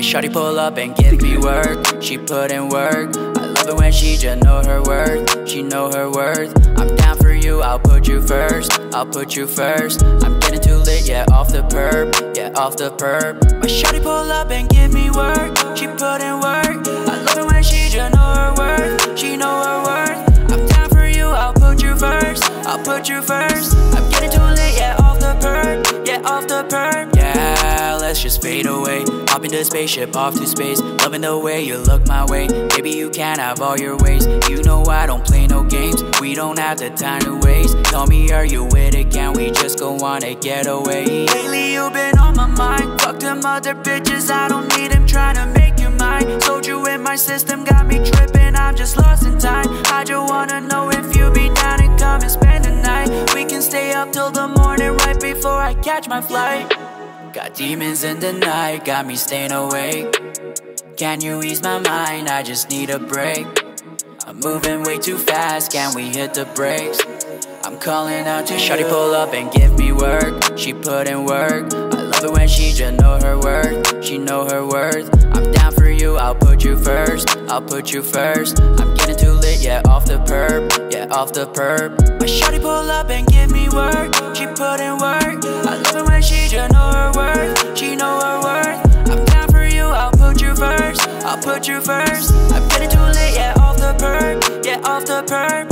shawty pull up and give me work. She put in work. I love it when she just know her worth. She know her worth. I'm down for you, I'll put you first. I'll put you first. I'm getting too lit, yeah, off the Perc, yeah, off the Perc. My shawty pull up and give me work. She put in work. I love it when she just know her worth. She know her worth. I'm down for you, I'll put you first. I'll put you first. I'm getting too lit, yeah, off the Perc, yeah, off the Perc. Just fade away. Hop into spaceship, off to space. Loving the way you look my way. Maybe you can have all your ways. You know I don't play no games. We don't have the time to waste. Tell me, are you with it? Can we just go on a getaway? Lately, you've been on my mind. Fuck them other bitches, I don't need them. Trying to make you mine. Told you in my system, got me tripping. I'm just lost in time. I just wanna know if you be down and come and spend the night. We can stay up till the morning, right before I catch my flight. Got demons in the night, got me staying awake. Can you ease my mind? I just need a break. I'm moving way too fast, can we hit the brakes? I'm calling out to Shawty pull up and give me work. She put in work. I love it when she just know her worth. She know her worth. I'm down for you, I'll put you first. I'll put you first. I'm getting too lit, yeah, off the Perc, yeah, off the Perc. My shawty pull up and give me work. She put in work. The Perc.